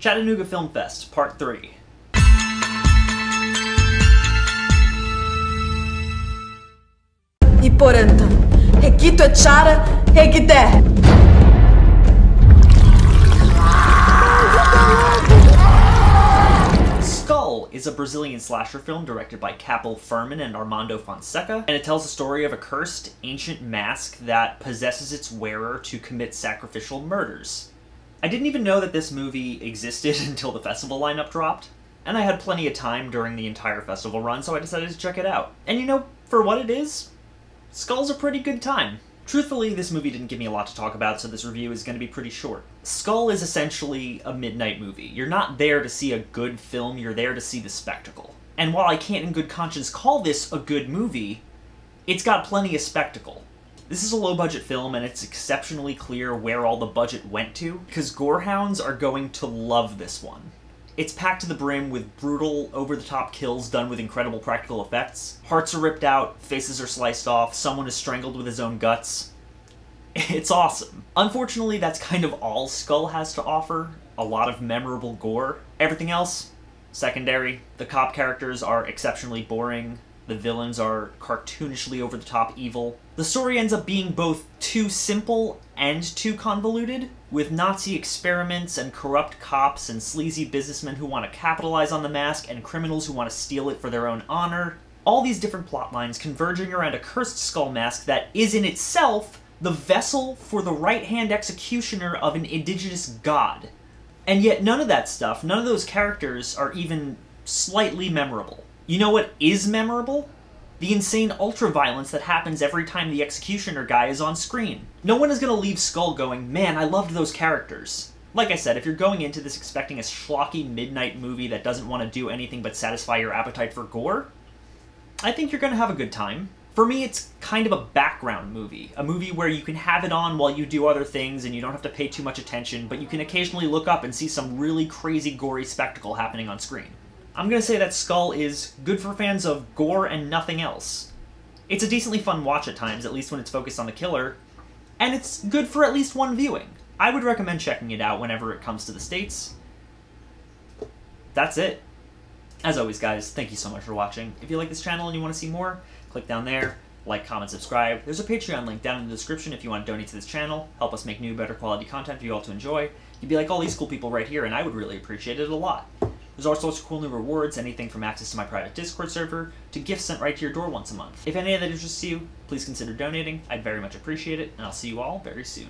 Chattanooga Film Fest, Part 3. I poranta. Hekito e chara, hekite. Skull is a Brazilian slasher film directed by Kapel Furman and Armando Fonseca, and it tells the story of a cursed, ancient mask that possesses its wearer to commit sacrificial murders. I didn't even know that this movie existed until the festival lineup dropped, and I had plenty of time during the entire festival run, so I decided to check it out. And you know, for what it is, Skull's a pretty good time. Truthfully, this movie didn't give me a lot to talk about, so this review is going to be pretty short. Skull is essentially a midnight movie. You're not there to see a good film, you're there to see the spectacle. And while I can't in good conscience call this a good movie, it's got plenty of spectacle. This is a low budget film, and it's exceptionally clear where all the budget went to, because gorehounds are going to love this one. It's packed to the brim with brutal, over the top kills done with incredible practical effects. Hearts are ripped out, faces are sliced off, someone is strangled with his own guts. It's awesome. Unfortunately, that's kind of all Skull has to offer a lot of memorable gore. Everything else, secondary. The cop characters are exceptionally boring. The villains are cartoonishly over the top evil. The story ends up being both too simple and too convoluted, with Nazi experiments and corrupt cops and sleazy businessmen who want to capitalize on the mask and criminals who want to steal it for their own honor. All these different plot lines converging around a cursed skull mask that is in itself the vessel for the right hand executioner of an indigenous god. And yet, none of that stuff, none of those characters are even slightly memorable. You know what is memorable? The insane ultra-violence that happens every time the executioner guy is on screen. No one is gonna leave Skull going, man, I loved those characters. Like I said, if you're going into this expecting a schlocky midnight movie that doesn't want to do anything but satisfy your appetite for gore, I think you're gonna have a good time. For me, it's kind of a background movie. A movie where you can have it on while you do other things and you don't have to pay too much attention, but you can occasionally look up and see some really crazy gory spectacle happening on screen. I'm gonna say that Skull is good for fans of gore and nothing else. It's a decently fun watch at times, at least when it's focused on the killer, and it's good for at least one viewing. I would recommend checking it out whenever it comes to the States. That's it. As always, guys, thank you so much for watching. If you like this channel and you want to see more, click down there, like, comment, subscribe. There's a Patreon link down in the description if you want to donate to this channel, help us make new, better quality content for you all to enjoy. You'd be like all these cool people right here, and I would really appreciate it a lot. There's all sorts of cool new rewards, anything from access to my private Discord server to gifts sent right to your door once a month. If any of that interests you, please consider donating. I'd very much appreciate it, and I'll see you all very soon.